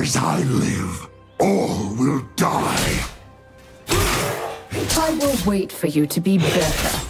As I live, all will die. I will wait for you to be better.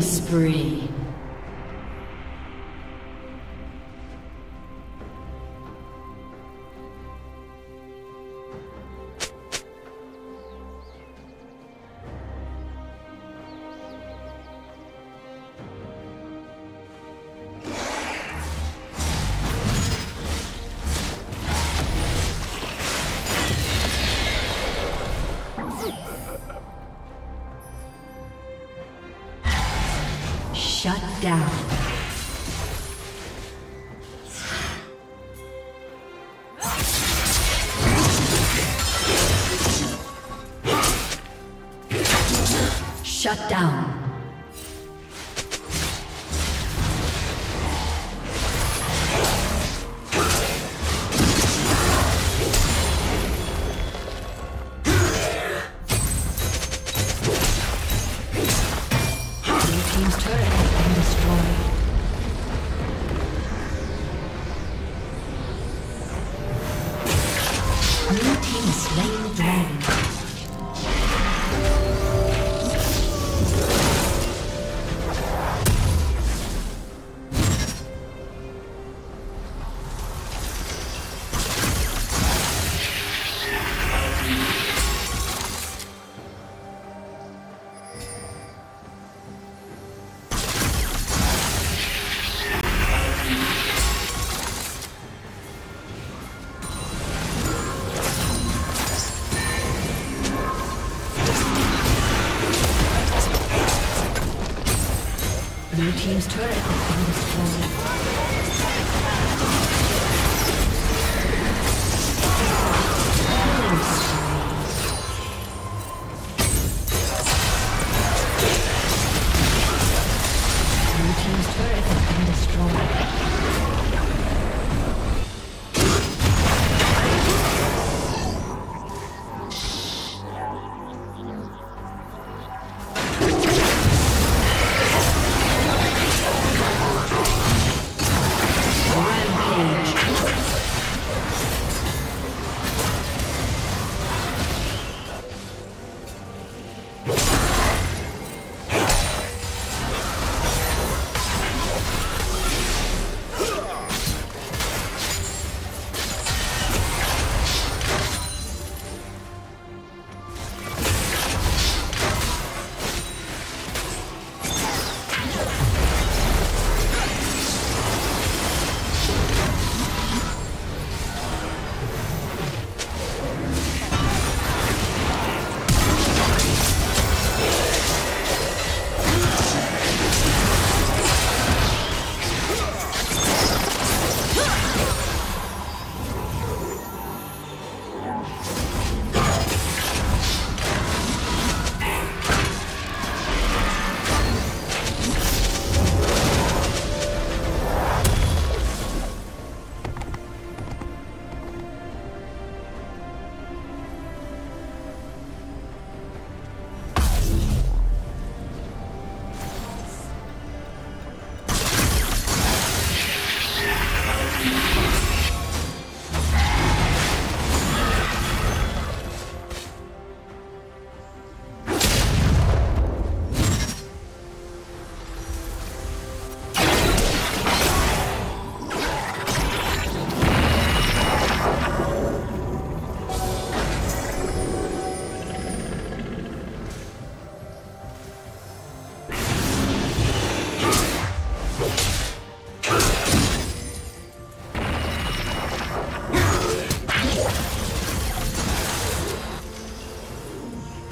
Spree. Shut down. Team's turret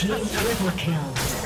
Triple kill.